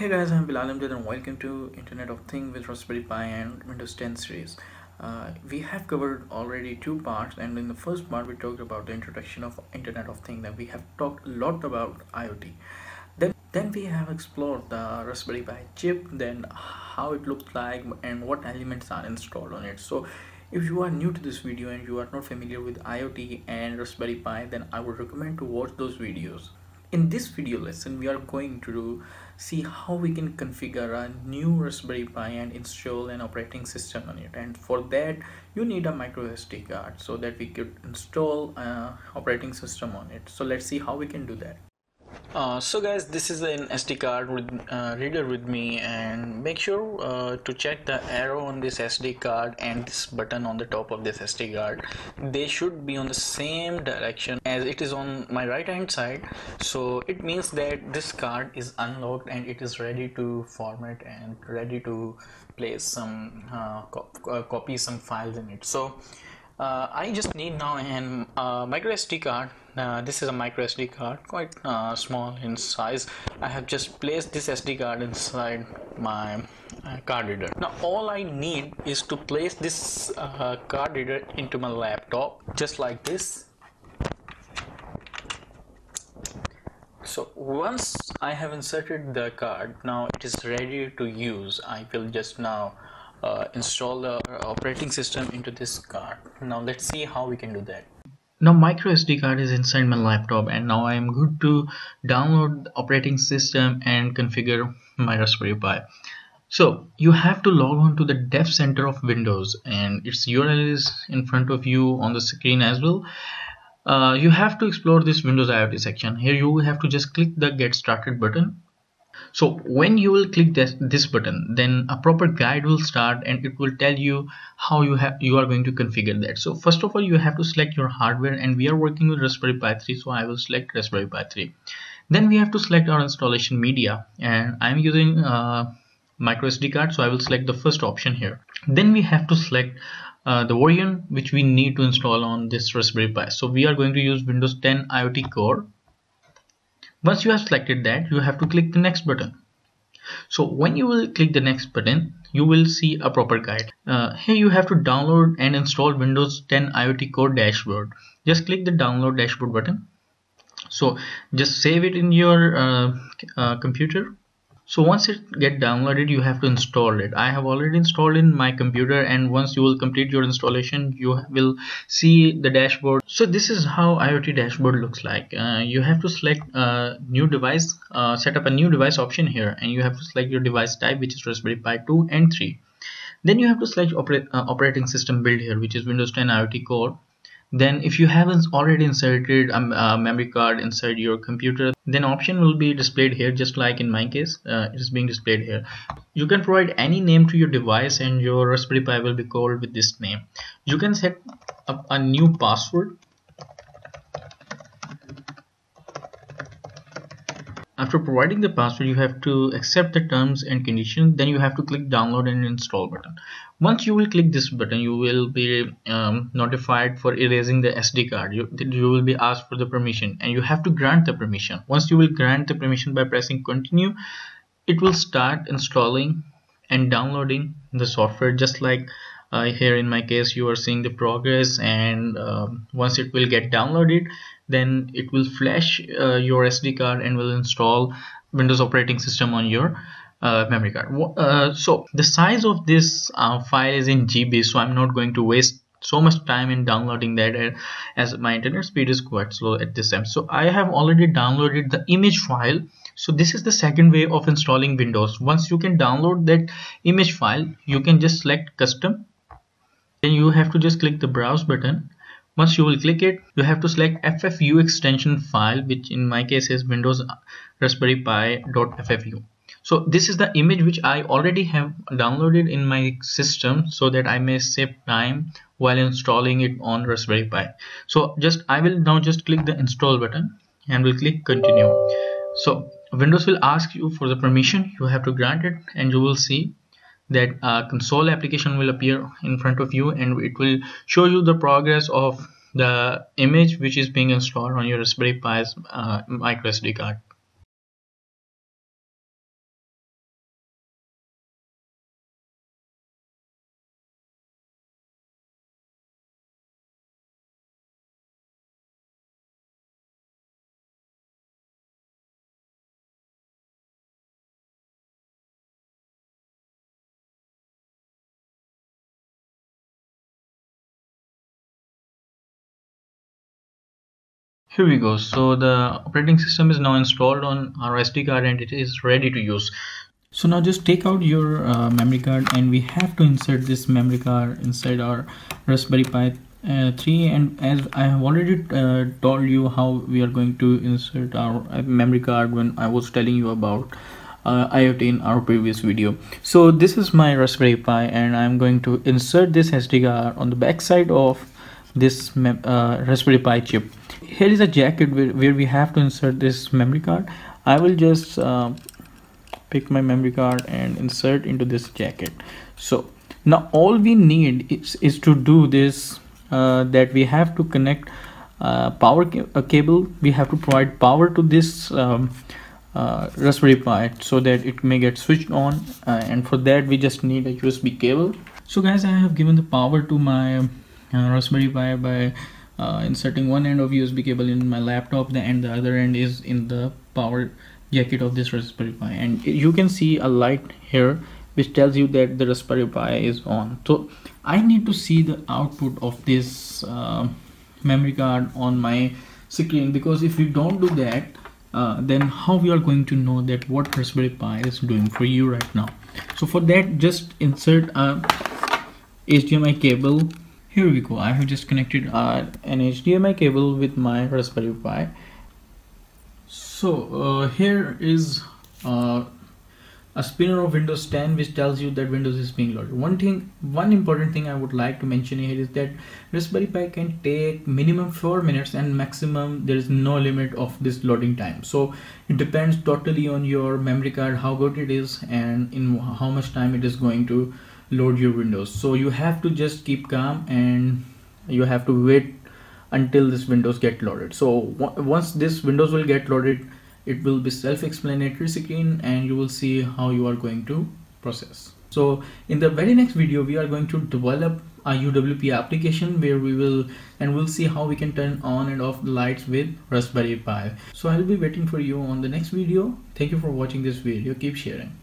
Hey guys, I'm Bilal Amjad and welcome to Internet of Things with Raspberry Pi and Windows 10 series. Uh, we have covered already two parts and in the first part we talked about the introduction of Internet of Things and we have talked a lot about IoT. Then, then we have explored the Raspberry Pi chip, then how it looks like and what elements are installed on it. So if you are new to this video and you are not familiar with IoT and Raspberry Pi then I would recommend to watch those videos in this video lesson we are going to see how we can configure a new Raspberry Pi and install an operating system on it. And for that you need a micro SD card so that we could install a operating system on it. So let's see how we can do that uh, so guys this is an SD card with, uh, reader with me and make sure uh, to check the arrow on this SD card and this button on the top of this SD card. They should be on the same direction as it is on my right hand side. So it means that this card is unlocked and it is ready to format and ready to place some uh, uh, copy some files in it. So uh, I just need now an uh, micro SD card. Uh, this is a micro SD card quite uh, small in size. I have just placed this SD card inside my uh, card reader. Now all I need is to place this uh, card reader into my laptop just like this. So once I have inserted the card now it is ready to use. I will just now uh, install the operating system into this card. Now let's see how we can do that. Now micro SD card is inside my laptop and now I am good to download the operating system and configure my Raspberry Pi. So you have to log on to the dev center of Windows and its URL is in front of you on the screen as well. Uh, you have to explore this Windows IoT section. Here you have to just click the get started button so when you will click this, this button then a proper guide will start and it will tell you how you have you are going to configure that. So first of all you have to select your hardware and we are working with raspberry pi 3 so i will select raspberry pi 3 then we have to select our installation media and i'm using uh, micro sd card so i will select the first option here. Then we have to select uh, the version which we need to install on this raspberry pi. So we are going to use windows 10 iot core once you have selected that you have to click the next button. So when you will click the next button you will see a proper guide. Uh, here you have to download and install windows 10 iot core dashboard. Just click the download dashboard button. So just save it in your uh, uh, computer so once it get downloaded you have to install it. I have already installed in my computer and once you will complete your installation you will see the dashboard. So this is how iot dashboard looks like. Uh, you have to select a new device uh, set up a new device option here and you have to select your device type which is raspberry pi 2 and 3 then you have to select operate, uh, operating system build here which is windows 10 iot core then if you haven't already inserted a, memory card inside your computer then option will be displayed here just like in my case uh, it is being displayed here. You can provide any name to your device and your raspberry pi will be called with this name. You can set up a new password after providing the password you have to accept the terms and conditions. Then you have to click download and install button. Once you will click this button you will be um, notified for erasing the SD card. You, you will be asked for the permission and you have to grant the permission. Once you will grant the permission by pressing continue it will start installing and downloading the software. Just like uh, here in my case you are seeing the progress and um, once it will get downloaded then it will flash uh, your SD card and will install Windows operating system on your uh, memory card. Uh, so the size of this uh, file is in GB so I'm not going to waste so much time in downloading that uh, as my internet speed is quite slow at this time. So I have already downloaded the image file. So this is the second way of installing Windows. Once you can download that image file you can just select custom. Then you have to just click the browse button once you will click it you have to select ffu extension file which in my case is windows uh, raspberry pi.ffu so this is the image which I already have downloaded in my system so that I may save time while installing it on Raspberry Pi. So just I will now just click the install button and will click continue. So Windows will ask you for the permission. You have to grant it and you will see that a console application will appear in front of you and it will show you the progress of the image which is being installed on your Raspberry Pi's uh, micro SD card here we go. So the operating system is now installed on our SD card and it is ready to use. So now just take out your uh, memory card and we have to insert this memory card inside our Raspberry Pi uh, 3 and as I have already uh, told you how we are going to insert our uh, memory card when I was telling you about uh, IoT in our previous video. So this is my Raspberry Pi and I'm going to insert this SD card on the back side of this uh, Raspberry Pi chip. Here is a jacket where, where, we have to insert this memory card. I will just uh, pick my memory card and insert into this jacket. So now all we need is, is to do this uh, that we have to connect uh, power ca cable. We have to provide power to this um, uh, Raspberry Pi so that it may get switched on uh, and for that we just need a USB cable. So guys I have given the power to my uh, Raspberry Pi by uh, inserting one end of USB cable in my laptop and the other end is in the power jacket of this Raspberry Pi. And you can see a light here which tells you that the Raspberry Pi is on. So I need to see the output of this uh, memory card on my screen because if you don't do that uh, then how we are going to know that what Raspberry Pi is doing for you right now? So for that just insert a HDMI cable here we go. I have just connected uh, an HDMI cable with my Raspberry Pi. So uh, here is uh, a spinner of Windows 10 which tells you that Windows is being loaded. One thing, one important thing I would like to mention here is that Raspberry Pi can take minimum 4 minutes and maximum there is no limit of this loading time. So it depends totally on your memory card, how good it is and in how much time it is going to load your Windows. So you have to just keep calm and you have to wait until this Windows get loaded. So once this Windows will get loaded, it will be self-explanatory screen and you will see how you are going to process. So in the very next video we are going to develop a UWP application where we will and we'll see how we can turn on and off the lights with Raspberry Pi. So I'll be waiting for you on the next video. Thank you for watching this video. Keep sharing